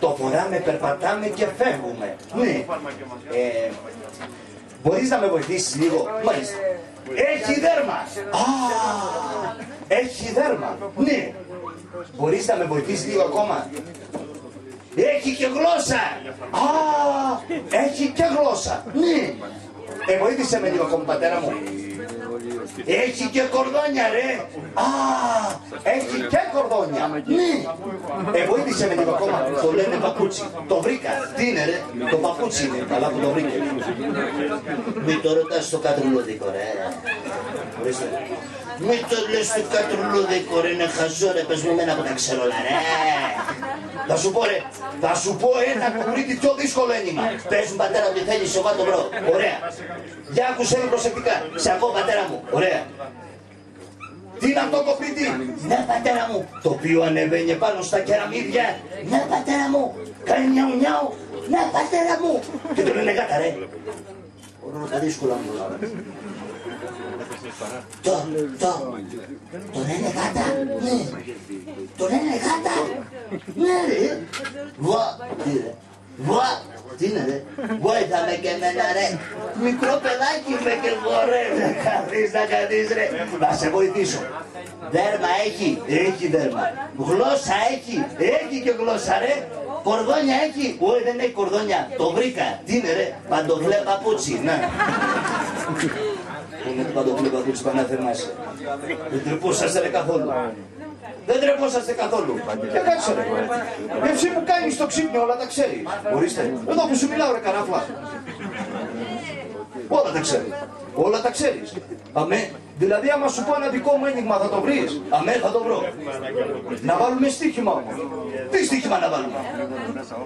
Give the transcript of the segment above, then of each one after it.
Το φοράμε, περπατάμε και φεύγουμε. Ναι. Ε, μπορείς να με βοηθήσεις λίγο; Μάλιστα. Έχει δέρμα. Α, έχει δέρμα. Ναι. Μπορείς να με βοηθήσεις λίγο ακόμα; Έχει και γλώσσα. Α, έχει και γλώσσα. Ναι. Ε, βοήθησε με λίγο ακόμα πατέρα μου. Έχει και κορδόνια ρε. Α, έχει και κορδόνια. Ναι. Ε, βοήθησε με λίγο ακόμα. Το λένε παπούτσι. Το βρήκα. Τι είναι ρε; Το παπούτσι είναι. Καλά που το βρήκε. Μην το ρωτάς στο κατρουλοδίκο ρε. Ορίστε. Μην το λες στο κατρουλοδίκο ρε. Είναι χαζό ρε. Πες μου εμένα που τα ξέρω όλα ρε. Θα σου πω ρε, θα σου πω ένα κουμπρίτι πιο δύσκολο έννοημα. Πες μου πατέρα ότι θέλεις σοβά το βρω. Ωραία. Για άκουσέ με προσεκτικά. Σε ακούω πατέρα μου. Ωραία. Τι είναι αυτό το κουμπρίτι. Ναι πατέρα μου. Το οποίο ανεβαίνει πάνω στα κεραμίδια. Ναι πατέρα μου. Κάνει νιάου νιάου. Ναι πατέρα μου. Και το λένε γάτα ρε. Όλα τα δύσκολα μου. Το, το, το λένε γάτα, ναι. Το λένε γάτα, ναι ρε. Βουα, τι ρε. Βουα, τι είναι ρε. Βοήθαμε και εμένα ρε. Μικρό παιδάκι είμαι και εγώ ρε. Να καθείς, να καθείς ρε. Να σε βοηθήσω. Δέρμα έχει, έχει δέρμα. Γλώσσα έχει, έχει και γλώσσα ρε. Κορδόνια έχει, όχι δεν έχει κορδόνια. Το βρήκα. Τι είναι ρε, παντοφλέ παπούτσι. Να. Που είναι το παντοφλέ παπούτσι πανάθεμάσαι. Δεν τρεπόσαστε ρε καθόλου. Δεν τρεπόσαστε καθόλου. Και κάτσε ρε. Και εσύ που κάνεις το ξύπνιο όλα τα ξέρεις. Ορίστε. Εδώ που σου μιλάω ρε καράφλα. Όλα τα ξέρεις. Όλα τα ξέρεις. Αμέ. Δηλαδή άμα σου πω ένα δικό μου ένιγμα θα το βρεις. Αμέ θα το βρω. Να βάλουμε στοίχημα όμως. Τι στοίχημα να βάλουμε;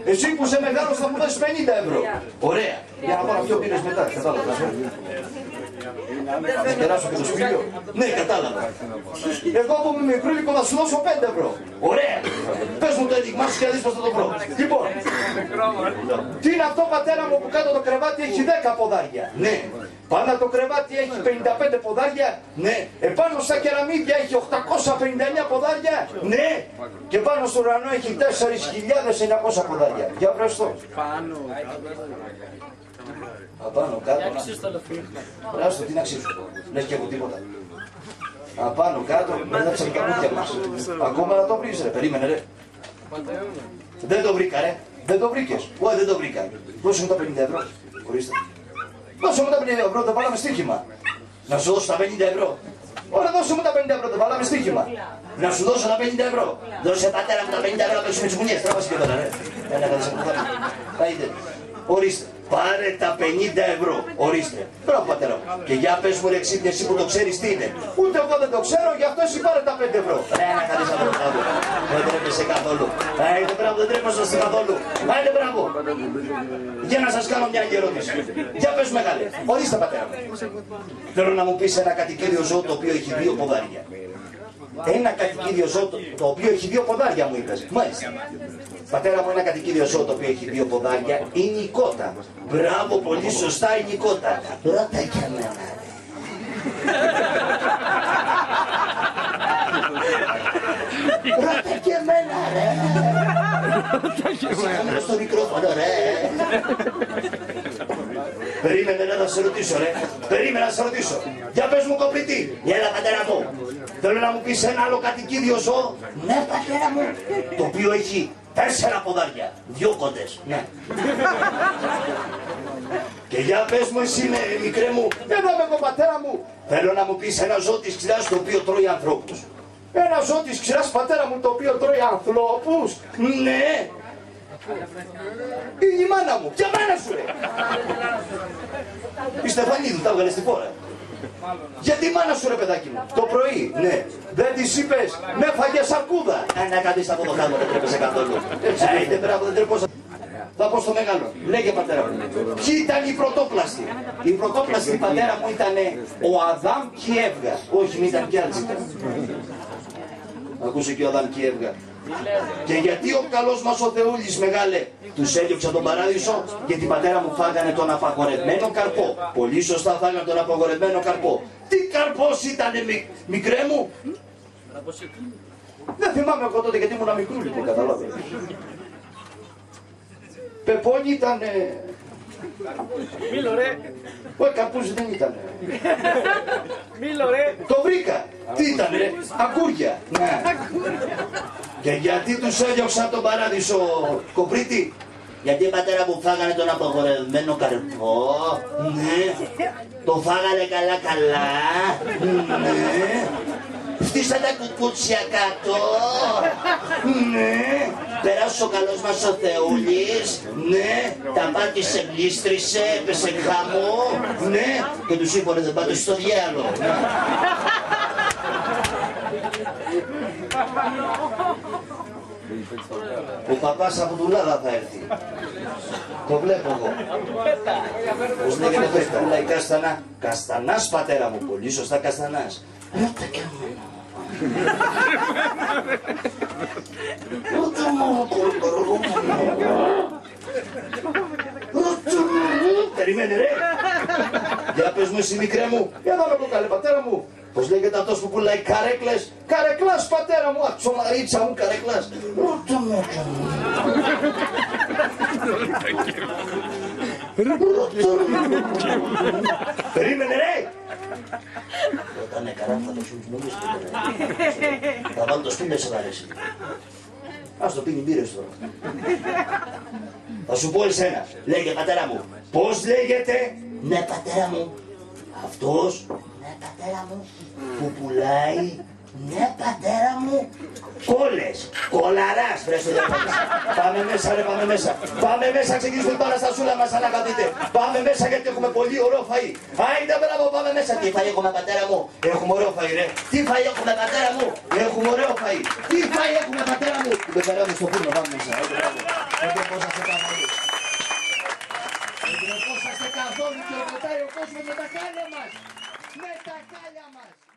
Εσύ που είσαι μεγάλος θα μου δώσεις 50 ευρώ. Ωραία. Για να πάρω ποιο πήρες μετά. Κατάλαβες. Ε; Να περάσω και το σπίτι. Ναι, κατάλαβα. Εγώ που είμαι μικρούλικο θα σου δώσω 5 ευρώ. Ωραία. Πες μου το ένιγμά σου και να δεις πώς θα το βρω. Λοιπόν, τι είναι αυτό πατέρα μου που κάτω το κρεβάτι έχει 10 ποδάρια; Ναι. Πάνω το κρεβάτι έχει 55 ποδάρια; Ναι. Επάνω στα κεραμίδια έχει 859 ποδάρια; Ναι. Και πάνω στο ουρανό έχει 4.900 ποδάρια. Για βρες το. Απάνω κάτω. να- Άστο, τι να ξύσω. Λες και εγώ τίποτα. Απάνω κάτω, δεν θα ψάξει καμπούκια μας. Ακόμα να το βρεις ρε, περίμενε ρε. Δεν το βρήκα ρε. Δεν το βρήκες. Όχι δεν το βρήκα. Δώσε μου τα 50 ευρώ. Ορίστε. Δώσε μου τα 50 ευρώ, δεν βάλαμε στοίχημα. Να σου δώσω τα 50 ευρώ. Ωραία, δώσε μου τα 50 ευρώ, δεν βάλαμε στοίχημα. Να σου δώσω τα 50 ευρώ. Δώσε πατέρα μου τα 50 ευρώ να παίξουμε τις μουνιές. Τράβασε και τώρα, ρε. Ένα κατά σε κουτάκι. Τα είδε. Ορίστε. Πάρε τα 50 ευρώ. Ορίστε. Μπράβο πατέρα μου. Και για πες μου ρε ξύπνη, εσύ που το ξέρεις τι είναι. Ούτε εγώ δεν το ξέρω, γι' αυτό εσύ πάρε τα 5 ευρώ. Ρε να κάνεις αυτό το πράγμα. Δεν τρέπεσαι καθόλου. Άιντε μπράβο, δεν τρέπεσαι καθόλου. Άιντε μπράβο. Για να σας κάνω μια άλλη ερώτηση. Για πες μεγάλε. Ορίστε πατέρα μου. Θέλω να μου πεις ένα κατοικίδιο ζώο το οποίο έχει δύο ποδάρια. Ένα κατοικίδιο ζώο το, το οποίο έχει δύο ποδάρια μου είπες. Μάλιστα. Πατέρα μου ένα κατοικίδιο ζώο το οποίο έχει δύο ποδάρια είναι η κότα. Μπράβο, πολύ σωστά είναι η κότα. Ρώτα και εμένα. Ρώτα και εμένα ρε. Σηκώνω στο μικρόφωνο ρε. Περίμενε να σε ρωτήσω ρε. Περίμενε να σε ρωτήσω. Για πες μου κοπλητή. Έλα πατέρα μου. Θέλω να μου πεις ένα άλλο κατοικίδιο ζώο. Ναι πατέρα μου. Το οποίο έχει τέσσερα ποδάρια. Δυο κοντές. Ναι. Και για πες μου εσύ με, μικρέ μου. Εδώ με τον πατέρα μου. Θέλω να μου πεις ένα ζώο της ξηράς το οποίο τρώει ανθρώπους. Ένα ζώο της ξηράς πατέρα μου το οποίο τρώει ανθρώπους. Ναι. Η μάνα μου. Ποια μάνα σου ρε. Η Στεφανίδου τα έβγαλε στη φόρα. Γιατί η μάνα σου ρε παιδάκι μου, το πρωί, ναι, δεν της είπες, με φαγε σαρκούδα. Ε, να κάνεις από το κάτω, δεν τρέπεσαι καθόλου. Ε, είτε μπράβο, δεν τρεπόσα. Θα πω στο μεγάλο. Λέγε πατέρα μου. Ποιοι ήταν οι πρωτόπλαστοι; Οι πρωτόπλαστοι πατέρα μου ήταν ο Αδάμ και η Εύγα. Όχι, μην ήταν κι άλλοι. ήταν. Ακούσε και ο Αδάμ και η Εύγα. Και γιατί ο καλός μας ο Θεούλης μεγάλε τους έδιωξε τον παράδεισο; Γιατί πατέρα μου φάγανε τον απαγορευμένο καρπό. Πολύ σωστά φάγανε τον απαγορευμένο καρπό. Τι καρπός ήτανε μι- μικρέ μου; Δεν θυμάμαι εγώ τότε γιατί ήμουν μικρούλι που καταλάβαινε. Πεπόνι ήταν. Μίλο ρε, Όχι, καρπούζι δεν ήταν. μίλο ρε. Το βρήκα. Τι ήταν, ρε; Ακούρια. Ναι. Και γιατί τους έδιωξα τον παράδεισο κοπρίτη. Γιατί πατέρα μου φάγανε τον απαγορευμένο καρπό. Ναι. Το φάγανε καλά καλά. Ναι. Φτύσαν τα κουκούτσια κάτω. Ναι. Περάσει ο καλός μας ο Θεούλης. Ναι. Τα πάτησε, γλίστρισε, έπεσε χαμό. Ναι. Και τους είπανε δεν πάτε στο διάλογο. Ο παπάς από τουλάδα θα έρθει. Το βλέπω εγώ. Πώς λέγεται το πουλά η κάστανα. Καστανάς πατέρα μου. Πολύ σωστά καστανάς. Ρώτα και εμένα. Ρώτα μου, κορκοργό μου. Ρώτα μου. Περιμένε ρε. Για πες μου εσύ μικρέ μου. Για να με καλέ πατέρα μου. Πώς λέγεται αυτός που πουλάει καρέκλες; Καρεκλάς πατέρα μου. Ατσομαρίτσα μου καρεκλάς. Ρώτα μου. και εμένα. Περίμενε ρε! Όταν είναι καλά θα το σου νομίζεις. Θα βάλω το σπίτι σε αρέσει. Ας το πίνει μπύρες τώρα. Θα σου πω εσένα. Λέγε πατέρα μου. Πώς λέγεται; Ναι πατέρα μου. αυτός Ναι πατέρα μου. που πουλάει Ναι πατέρα μου. κόλλες. Κολαράς βρες το διαβόλιο. Πάμε μέσα ρε πάμε μέσα. Πάμε μέσα ξεκινήσουμε τώρα στα σούλα μας ανακατείτε. Πάμε μέσα γιατί έχουμε πολύ ωραίο φαΐ. Άιντε μπράβο πάμε μέσα. Τι φάει έχουμε πατέρα μου; Έχουμε ωραίο φαΐ ρε. Τι φάει έχουμε πατέρα μου; Έχουμε ωραίο φαΐ. Τι φαΐ έχουμε πατέρα μου; Την πεθαρά μου στο φούρνο πάμε μέσα. Άντε, μπράβο. Άντε, πώς θα σε καθόλου. Άντε, πώς θα σε καθόλου και ρωτάει ο κόσμος με τα κάλια μας. Με τα κάλια μας.